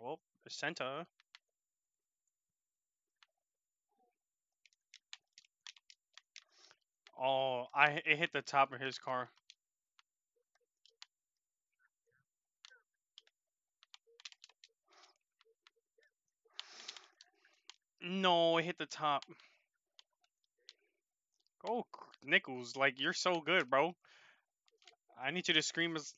Well, center! Oh, I it hit the top of his car. No, it hit the top. Go Nichols, like you're so good, bro. I need you to scream as